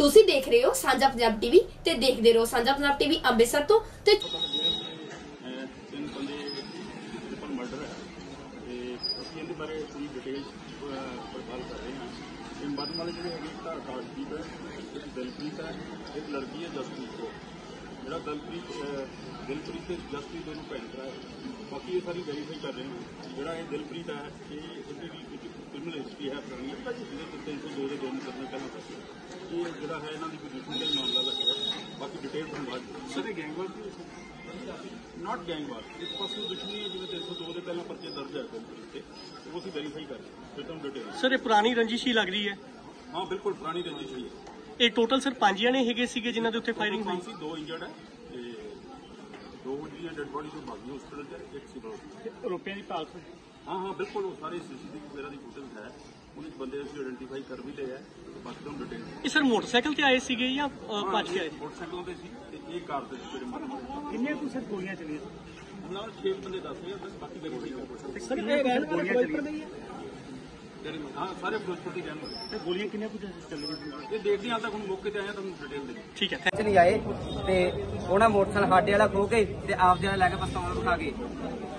ਤੁਸੀਂ ਦੇਖ ਰਹੇ ਹੋ ਸਾਂਝਾ ਪੰਜਾਬ ਟੀਵੀ ਤੇ ਦੇਖਦੇ ਰਹੋ ਸਾਂਝਾ ਪੰਜਾਬ ਟੀਵੀ ਅੰਮ੍ਰਿਤਸਰ ਤੋਂ ਤੇ ਤਿੰਨ ਬੰਦੇ ਦੇ ਮਰਡਰ ਹੈ, ਤੇ ਅਸੀਂ ਇਹਦੇ ਬਾਰੇ ਪੂਰੀ ਡਿਟੇਲ ਪੜਤਾਲ ਕਰ ਰਹੇ ਹਾਂ। ਇਹ ਮਰਨ ਵਾਲੇ ਜਿਹੜੇ ਹੈਗੇ ਇੱਕ ਤਾਂ ਹੈ, ਇੱਕ ਦਿਲਪ੍ਰੀਤ ਹੈ, ਇੱਕ ਲੜਕੀ ਹੈ ਜਸਪ੍ਰੀਤ ਕੌਰ। ਜਿਹੜਾ ਦਿਲਪ੍ਰੀਤ ਦਿਲਪ੍ਰੀਤ ਤੇ ਜਸਪ੍ਰੀਤ ਦੋਨੋਂ ਭੈਣ ਭਰਾ ਹੈ। ਬਾਕੀ ਇਹ ਸਾਰੀ ਵੈਰੀਫਾਈ ਕਰ ਰਹੇ ਹਾਂ। ਜਿਹੜਾ ਇਹ ਦਿਲਪ੍ਰੀਤ ਹੈ, ਇਹ ਇਹਦੀ ਵੀ ਇੱਕ ਕ੍ਰਿਮੀਨਲ ਹਿਸਟਰੀ ਹੈ ਪੁਰਾਣੀ। ਜਿਹਦੇ ਤੇ 302 ਦੇ ਦੋ ਮੁਕੱਦਮੇ ਪਹਿਲਾਂ ਇਹ ਜਿਹੜਾ ਹੈ ਇਹਨਾਂ ਦੀ ਕੋਈ ਦੁਸ਼ਮਣੀ ਦਾ ਹੀ ਮਾਮਲਾ ਲੱਗਿਆ ਬਾਕੀ ਡਿਟੇਲ ਤੁਹਾਨੂੰ ਬਾਅਦ ਚ- ਸਰ ਇਹ ਗੈਂਗਵਾਰ ਨਾਟ ਗੈਂਗਵਾਰ ਇਸ ਪਾਸੇ ਦੁਸ਼ਮਣੀ ਹੈ ਜਿਵੇਂ 302 ਦੇ ਪਹਿਲਾਂ ਪਰਚੇ ਦਰਜ ਹੈ ਦਿਲਪ੍ਰੀਤ ਤੇ ਉਹ ਅਸੀਂ ਵੈਰੀਫਾਈ ਕਰ ਰਹੇ ਹਾਂ। ਫਿਰ ਤੁਹਾਨੂੰ ਡਿਟੇਲ ਸਰ ਇਹ ਪੁਰਾਣੀ ਰੰਜਿਸ਼ ਹੀ ਲੱਗ ਰਹੀ ਹੈ। ਹਾਂ ਬਿਲਕੁਲ ਪੁਰਾਣੀ ਰੰਜਿਸ਼ ਹੀ ਹੈ। ਇਹ ਟੋਟਲ ਸਰ ਪੰਜ ਜਣੇ ਹੈਗੇ ਸੀਗੇ ਜਿਨ੍ਹਾਂ ਦੇ ਉੱਤੇ ਫਾਇਰਿੰਗ ਹੋਈ। ਸੀ? ਦੋ ਇੰਜਰਡ ਹੈ ਤੇ ਦੋ ਜਿਹੜੀਆਂ ਡੈਡ ਬੋਡੀ ਤੋਂ ਬਾਗੀ ਹਸਪੀਟਲ ਚ ਇੱਕ ਸਿਵਲ। ਰੁਪਏ ਦੀ ਭਾਲ ਹਾਂ ਹਾਂ ਬਿਲਕੁਲ ਉਹ ਸਾਰੇ ਸੀਸੀਟੀਵੀ ਵਗੈਰਾ ਦੀ ਫੁਟੇਜ ਹੈ। ਉਹਦੇ 'ਚ ਬੰਦੇ ਅਸੀਂ ਆਇਡੈਂਟੀਫਾਈ ਕਰ ਵੀ ਲਏ ਹੈ ਤੇ ਬਾਕੀ ਤੁਹਾਨੂੰ ਡਿਟੇਲ ਇਹ ਸਰ ਮੋਟਰਸਾਈਕਲ ਤੇ ਆਏ ਸੀਗੇ ਜਾਂ ਅ, ਭੱਜ ਕੇ ਆਏ? ਮੋਟਰਸਾਈਕਲ ਤੇ ਸੀ ਤੇ ਇਹ ਕਾਰ ਤੇ ਸੀ ਮਾਰੇ ਕਿੰਨੇ ਕੁ ਸਰ ਗੋਲੀਆਂ ਚੱਲੀਆਂ? ਨਾਲ 6 ਬੰਦੇ ਦੱਸ ਰਹੇ ਆ ਬਾਕੀ ਵੈਰੀਫਾਈ ਕਰ ਸਰ ਇਹ ਗੋਲੀਆਂ ਚੱਲੀਆਂ। ਜਿਹੜੇ ਹਾਂ ਸਾਰੇ ਫਿਰੋਜ਼ਪੁਰ ਦੀ ਜਾਣ ਤੇ ਗੋਲੀਆਂ ਕਿੰਨੇ ਕੁ ਚੱਲੀਆਂ ਇਹ ਦੇਖਦੇ ਹਾਂ ਤੱਕ ਹੁਣ ਮੌਕੇ ਤੇ ਆਇਆ ਤੁਹਾਨੂੰ ਡਿਟੇਲ ਦੇ ਠੀਕ ਹੈ ਚ ਨਹੀਂ ਆਏ ਤੇ ਉਹਨਾਂ ਮੋਟਰਸਾਈਕਲ ਸਾਡੇ ਵਾਲਾ ਖੋ ਕੇ ਤੇ ਆਪਦੇ ਵਾਲਾ ਲੈ ਕੇ ਪਿਸਤੌਲ ਗਏ।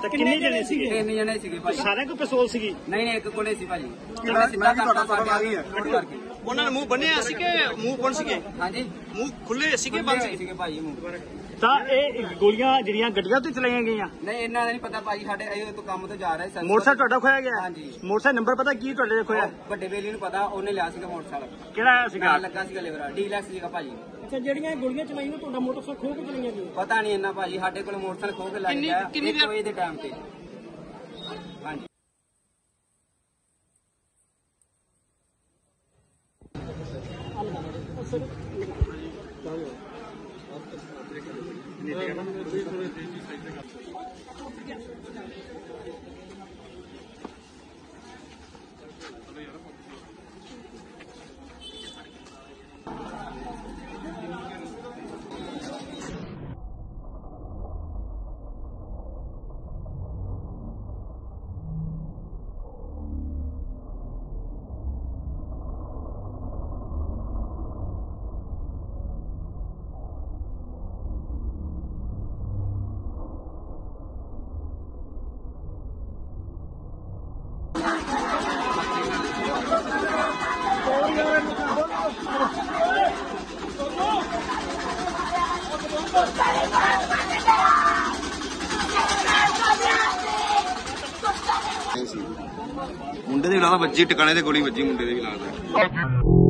ਤਾਂ ਕਿੰਨੇ ਜਣੇ ਸੀਗੇ? ਤਿੰਨ ਜਣੇ ਸੀਗੇ ਭਾਜੀ। ਸਾਰਿਆਂ ਕੋ ਪਿਸਤੌਲ ਸੀਗੀ? ਨਹੀਂ ਨਹੀਂ ਇੱਕ ਕੋਲੇ ਸੀ ਭਾਜੀ। ਜਿਹੜਾ ਸਿੱਧਾ ਕਰਤਾ ਸਾਡੇ ਵਾਲਾ। ਕਰਕੇ। ਉਹਨਾਂ ਨੇ ਮੂੰਹ ਬੰਨਿਆ ਸੀ ਕਿ ਮੂੰਹ ਬੰਨ ਸੀਗੇ? ਹਾਂਜੀ। ਮੂੰਹ ਖੁੱਲੇ ਸੀਗੇ ਬੰਦ ਬੰਦ ਸੀਗੇ ਸੀਗੇ? ਭਾਜੀ ਮੂੰਹ। ਤਾਂ ਇਹ ਗੋਲੀਆਂ ਜਿਹੜੀਆਂ ਗੱਡੀਆਂ ਤੇ ਚਲਾਈਆਂ ਗਈਆਂ? ਨਹੀਂ ਇਹਨਾਂ ਦਾ ਨਹੀਂ ਪਤਾ ਭਾਜੀ ਸਾਡੇ ਇਹ ਤੋਂ ਕੰਮ ਤੋਂ ਜਾ ਰਹੇ ਸੀ। ਮੋਟਰਸਾਈਕਲ ਤੁਹਾਡਾ ਖੋਇਆ ਗਿਆ? ਹਾਂਜੀ। ਮੋਟਰਸਾਈਕਲ ਨੰਬਰ ਪਤਾ ਕੀ ਤੁਹਾਡੇ ਦੇ ਖੋਇਆ? ਵੱਡੇ ਬੇਲੀ ਨੂੰ ਪਤਾ ਉਹਨੇ ਲਿਆ ਸੀਗਾ ਮੋਟਰਸਾਈਕਲ। ਕਿਹੜਾ ਆਇਆ ਸੀਗਾ? ਨਾਲ ਲੱਗਾ ਸੀਗਾ ਲਿਵਰਾ ਡੀਲੈਕਸ ਸੀਗਾ ਭਾਜੀ। ਅੱਛਾ ਜਿਹੜੀਆਂ ਗੋਲੀਆਂ ਚਲਾਈਆਂ ਤੁਹਾਡਾ ਮੋਟਰਸਾਈਕਲ ਖੋ ਕੇ ਚਲਾਈਆਂ ਗਈਆਂ? ਪਤਾ ਨਹੀਂ ਇੰਨਾ ਭਾਜੀ ਸਾਡੇ ਕੋਲ ਮੋਟਰਸਾਈਕਲ ਖੋ ਕੇ ਲੱਗ ਕਿੰਨੀ- ਗਿਆ ਕਿੰਨੀ 1 ਦੇਰ- ਦੇ ਟਾਈਮ ਤੇ। ਨਹੀਂ ਮੁੰਡੇ ਦੇ ਵੀ ਲੱਗਦਾ ਵੱਜੀ ਟਿਕਾਣੇ ਤੇ ਗੋਲੀ ਵੱਜੀ ਮੁੰਡੇ ਦੇ ਵੀ ਲੱਗਦਾ